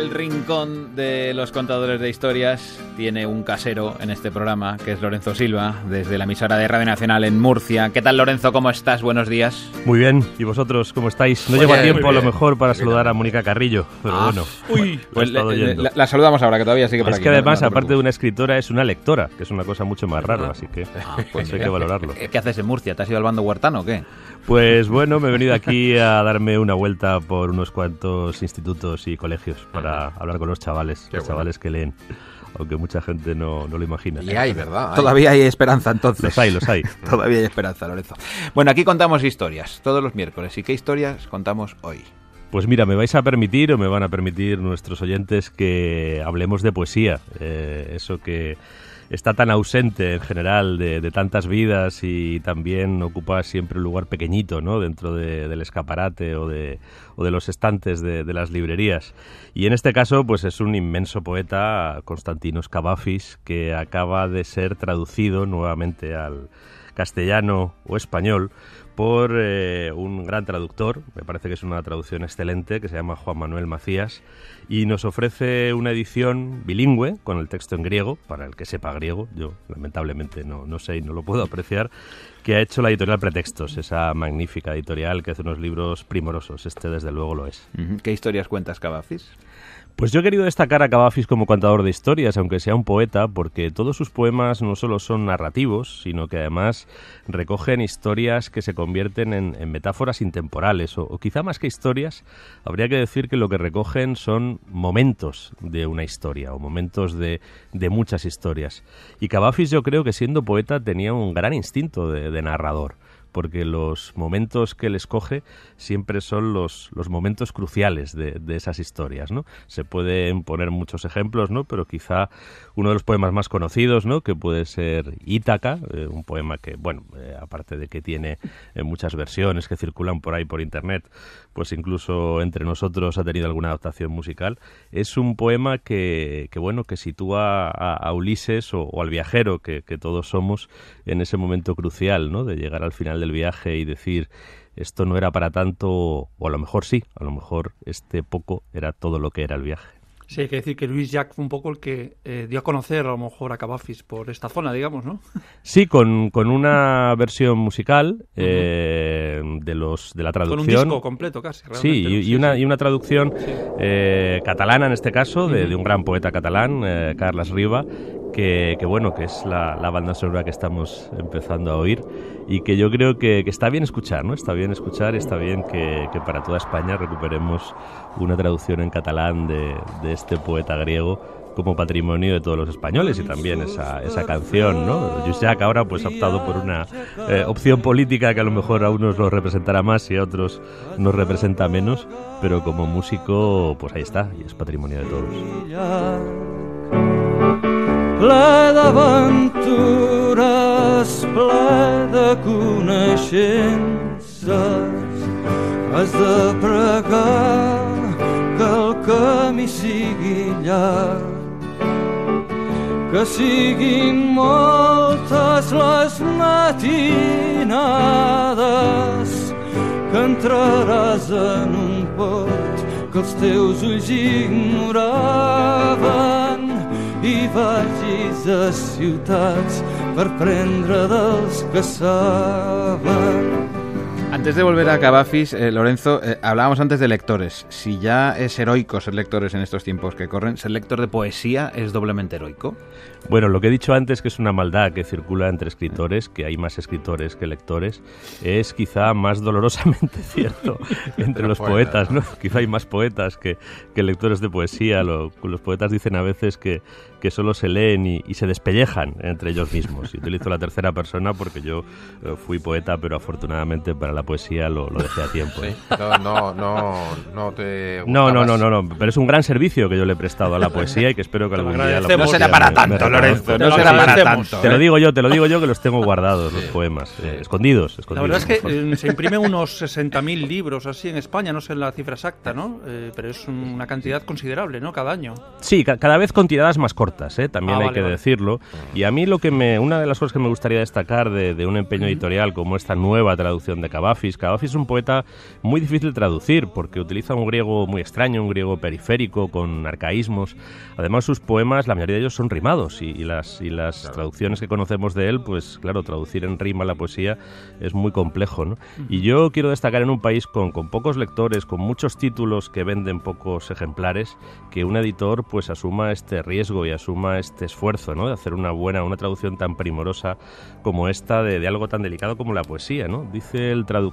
El rincón de los contadores de historias tiene un casero en este programa, que es Lorenzo Silva, desde la emisora de Radio Nacional en Murcia. ¿Qué tal, Lorenzo? ¿Cómo estás? Buenos días. Muy bien. ¿Y vosotros cómo estáis? No llevo tiempo a lo mejor para saludar a Mónica Carrillo, pero Ah, bueno. Uy, pues le- le- la, la saludamos ahora, que todavía sigue por Es aquí. que no- además, no aparte de una escritora, es una lectora, que es una cosa mucho más rara, así que pues eso hay que valorarlo. ¿Qué, qué haces en Murcia? ¿Te has ido al bando huertano o qué? Pues bueno, me he venido aquí a darme una vuelta por unos cuantos institutos y colegios para hablar con los chavales, Qué los bueno. chavales que leen, aunque mucha gente no, no lo imagina. Y hay, ¿verdad? Hay. Todavía hay esperanza entonces. Los hay, los hay. Todavía hay esperanza, Lorenzo. Bueno, aquí contamos historias, todos los miércoles. ¿Y qué historias contamos hoy? Pues mira, me vais a permitir o me van a permitir nuestros oyentes que hablemos de poesía, eh, eso que está tan ausente en general de, tantas vidas y también ocupa siempre un lugar pequeñito ¿no? dentro de- del escaparate o de, o de los estantes de, de las librerías. Y en este caso, pues es un inmenso poeta, Constantinos Cavafis, que acaba de ser traducido nuevamente al castellano o español por eh, un gran traductor, me parece que es una traducción excelente, que se llama Juan Manuel Macías, y nos ofrece una edición bilingüe con el texto en griego, para el que sepa griego, yo lamentablemente no, no sé y no lo puedo apreciar, que ha hecho la editorial Pretextos, esa magnífica editorial que hace unos libros primorosos, este desde luego lo es. ¿Qué historias cuentas, Cavafis? Pues yo he querido destacar a Cavafis como contador de historias, aunque sea un poeta, porque todos sus poemas no solo son narrativos, sino que además recogen historias que se convierten en, metáforas intemporales, o, o quizá más que historias, habría que decir que lo que recogen son momentos de una historia, o momentos de, muchas historias. Y Cavafis yo creo que siendo poeta tenía un gran instinto de narrador porque los momentos que él escoge siempre son los, los momentos cruciales de, de esas historias, ¿no? Se pueden poner muchos ejemplos, ¿no? Pero quizá uno de los poemas más conocidos, ¿no? Que puede ser Ítaca, eh, un poema que, bueno, eh, aparte de que tiene eh, muchas versiones que circulan por ahí por internet, pues incluso entre nosotros ha tenido alguna adaptación musical, es un poema que, que bueno, que sitúa a, a Ulises o, o al viajero que, que todos somos en ese momento crucial, ¿no? De llegar al final del viaje y decir esto no era para tanto, o a lo mejor sí, a lo mejor este poco era todo lo que era el viaje. Sí, hay que decir que Luis Jack fue un poco el que eh, dio a conocer a lo mejor a Cavafis por esta zona, digamos, ¿no? Sí, con, con una versión musical eh, de los de la Con un traducción. disco completo casi. Sí, realmente, y, ¿no? y una, y una traducción Sí. eh, catalana en este caso, de, Ujú. de un gran poeta catalán, eh, Carles Riba, que, bueno, que es la, banda sonora que estamos empezando a oír y que yo creo que, está bien escuchar, ¿no? Está bien escuchar y está bien que, para toda España recuperemos una traducción en catalán de, este poeta griego como patrimonio de todos los españoles y también esa, esa canción, ¿no? Llach ahora pues ha optado por una eh, opción política que a lo mejor a unos los representará más y a otros nos representa menos, pero como músico pues ahí está y es patrimonio de todos. Ple d'aventures, ple de coneixences. Has de pregar que el camí sigui llarg, que siguin moltes les matinades, que entraràs en un port que els teus ulls ignoraven i vagis a ciutats per prendre dels que saben. Antes de volver a Cavafis, eh, Lorenzo, eh, hablábamos antes de lectores. Si ya es heroico ser lectores en estos tiempos que corren, ser lector de poesía es doblemente heroico. Bueno, lo que he dicho antes, que es una maldad que circula entre escritores, que hay más escritores que lectores, es quizá más dolorosamente cierto entre los poetas, poetas, ¿no? Quizá hay más poetas que, que lectores de poesía. Lo- los poetas dicen a veces que, que solo se leen y, y se despellejan entre ellos mismos. Y utilizo la tercera persona porque yo eh, fui poeta, pero afortunadamente para la poesía lo, lo dejé a tiempo. ¿eh? No, no, no, no te No, no, no, no, no, pero es un gran servicio que yo le he prestado a la poesía y que espero que algún día la. No será para me- tanto, me. Lorenzo, Te no será para tanto. Te lo ¿eh? digo yo, te lo digo yo que los tengo guardados, los poemas, eh, escondidos, La escondidos. verdad es que mejor. eh, se imprimen unos 60.000 libros así en España, no sé la cifra exacta, ¿no? Eh, pero es una cantidad considerable, ¿no? Cada año. Sí, ca- cada vez con tiradas más cortas, ¿eh? también Ah, hay vale, que vale. decirlo. Y a mí lo que me, una de las cosas que me gustaría destacar de, de un empeño editorial como esta nueva traducción de Cavafis, Cavafis. Cavafis es un poeta muy difícil de traducir porque utiliza un griego muy extraño, un griego periférico con arcaísmos. Además, sus poemas, la mayoría de ellos son rimados y, las, y las traducciones que conocemos de él, pues claro, traducir en rima la poesía es muy complejo. ¿no? Y yo quiero destacar en un país con, con pocos lectores, con muchos títulos que venden pocos ejemplares, que un editor pues asuma este riesgo y asuma este esfuerzo ¿no? de hacer una buena, una traducción tan primorosa como esta de, de algo tan delicado como la poesía. ¿no? Dice el traductor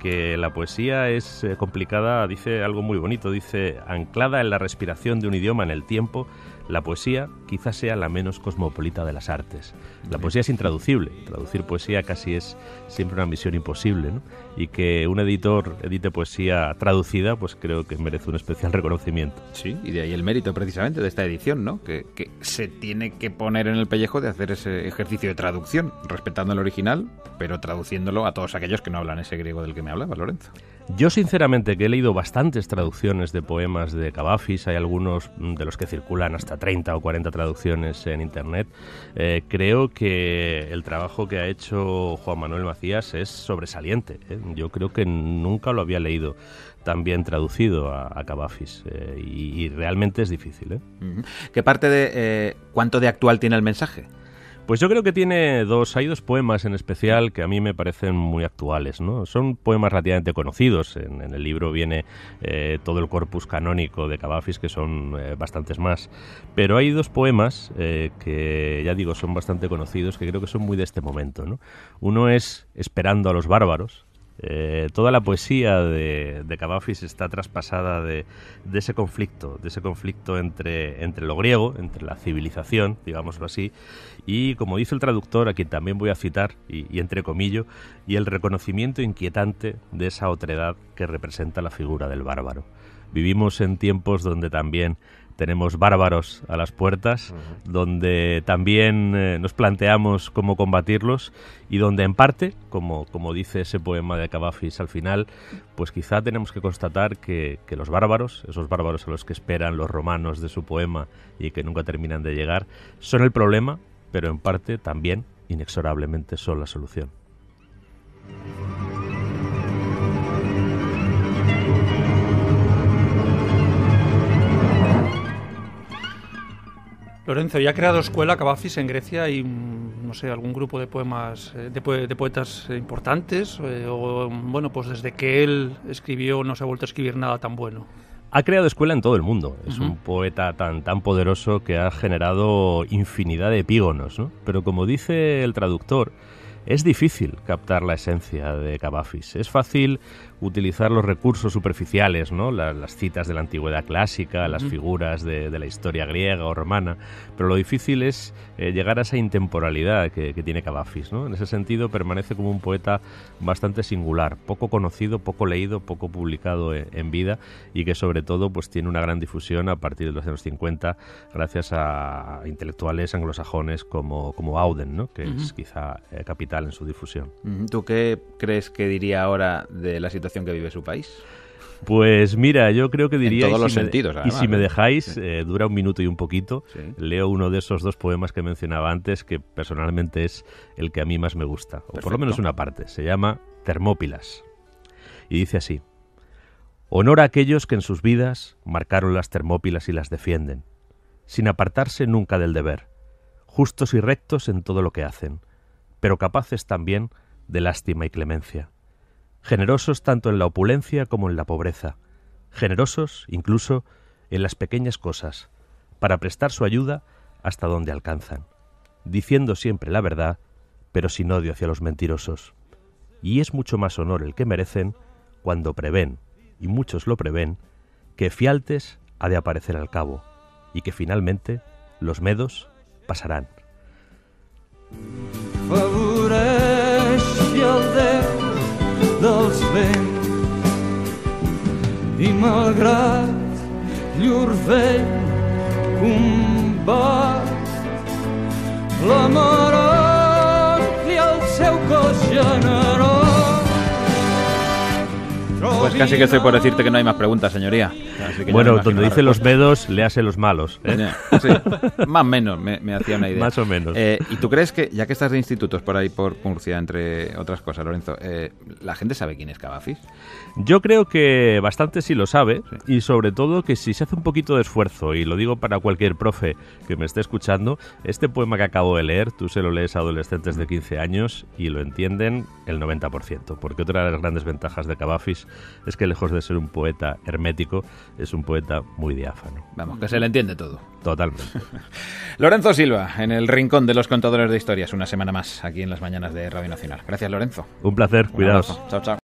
que la poesía es eh, complicada, dice algo muy bonito, dice, anclada en la respiración de un idioma en el tiempo, la poesía quizás sea la menos cosmopolita de las artes. La poesía es intraducible, traducir poesía casi es siempre una misión imposible, ¿no? Y que un editor edite poesía traducida, pues creo que merece un especial reconocimiento. Sí, y de ahí el mérito precisamente de esta edición, ¿no? Que, que se tiene que poner en el pellejo de hacer ese ejercicio de traducción, respetando el original, pero traduciéndolo a todos aquellos que no hablan ese griego del que me hablaba, Lorenzo. Yo sinceramente que he leído bastantes traducciones de poemas de Cavafis, hay algunos de los que circulan hasta 30 o 40 traducciones en Internet, eh, creo que el trabajo que ha hecho Juan Manuel Macías es sobresaliente. ¿eh? Yo creo que nunca lo había leído tan bien traducido a, a Cavafis eh, y, y, realmente es difícil. ¿Qué parte de cuánto de actual tiene el mensaje? Pues yo creo que tiene dos, hay dos poemas en especial que a mí me parecen muy actuales, ¿no? Son poemas relativamente conocidos, en, el libro viene eh, todo el corpus canónico de Cavafis, que son eh, bastantes más, pero hay dos poemas eh, que, ya digo, son bastante conocidos, que creo que son muy de este momento, ¿no? Uno es Esperando a los bárbaros, eh, toda la poesía de, de Cavafis está traspasada de, de, ese conflicto, de ese conflicto entre, lo griego, entre la civilización, digámoslo así, y como dice el traductor, a quien también voy a citar, y, y entre comillas, y el reconocimiento inquietante de esa otredad que representa la figura del bárbaro. Vivimos en tiempos donde también tenemos bárbaros a las puertas, uh -huh. donde también eh, nos planteamos cómo combatirlos y donde en parte, como, como dice ese poema de Cavafis al final, pues quizá tenemos que constatar que, que, los bárbaros, esos bárbaros a los que esperan los romanos de su poema y que nunca terminan de llegar, son el problema, pero en parte también, inexorablemente, son la solución. Lorenzo, ya ha creado escuela Cavafis en Grecia y, no sé, algún grupo de poemas, de, po de poetas importantes, eh, o bueno, pues desde que él escribió no se ha vuelto a escribir nada tan bueno. Ha creado escuela en todo el mundo. Es uh -huh. un poeta tan, tan poderoso que ha generado infinidad de epígonos, ¿no? Pero como dice el traductor, es difícil captar la esencia de Cavafis. Es fácil utilizar los recursos superficiales, ¿no? las, las citas de la antigüedad clásica, las figuras de, de, la historia griega o romana, pero lo difícil es eh, llegar a esa intemporalidad que, que tiene Cavafis. ¿no? En ese sentido permanece como un poeta bastante singular, poco conocido, poco leído, poco publicado en, en, vida y que sobre todo pues, tiene una gran difusión a partir de los años 50 gracias a intelectuales anglosajones como, como Auden, ¿no? que uh -huh. es quizá eh, capital en su difusión. ¿Tú qué crees que diría ahora de la situación que vive su país? Pues mira, yo creo que diría... En todos los si sentidos, me, además, Y si me dejáis, sí. eh, dura un minuto y un poquito, sí. leo uno de esos dos poemas que mencionaba antes, que personalmente es el que a mí más me gusta, Perfecto. o por lo menos una parte. Se llama Termópilas. Y dice así. Honor a aquellos que en sus vidas marcaron las Termópilas y las defienden, sin apartarse nunca del deber, justos y rectos en todo lo que hacen, pero capaces también de lástima y clemencia generosos tanto en la opulencia como en la pobreza, generosos incluso en las pequeñas cosas, para prestar su ayuda hasta donde alcanzan, diciendo siempre la verdad, pero sin odio hacia los mentirosos. Y es mucho más honor el que merecen cuando prevén, y muchos lo prevén, que Fialtes ha de aparecer al cabo, y que finalmente los medos pasarán. vent i malgrat llur vent combat la mar Pues casi que estoy por decirte que no hay más preguntas, señoría. Así que ya Bueno, donde dice los medos, le hace los malos. ¿eh? Sí, más o menos me, me hacía una idea. Más o menos. Eh, ¿Y tú crees que, ya que estás de institutos por ahí por Murcia, entre otras cosas, Lorenzo, eh, la gente sabe quién es Cavafis? Yo creo que bastante sí lo sabe y sobre todo que si se hace un poquito de esfuerzo, y lo digo para cualquier profe que me esté escuchando, este poema que acabo de leer, tú se lo lees a adolescentes de 15 años y lo entienden el 90%, porque otra de las grandes ventajas de Cavafis es que lejos de ser un poeta hermético, es un poeta muy diáfano. Vamos, que se le entiende todo. Totalmente. Lorenzo Silva, en el rincón de los contadores de historias, una semana más aquí en las mañanas de Radio Nacional. Gracias, Lorenzo. Un placer, Un abrazo. Chao, chao.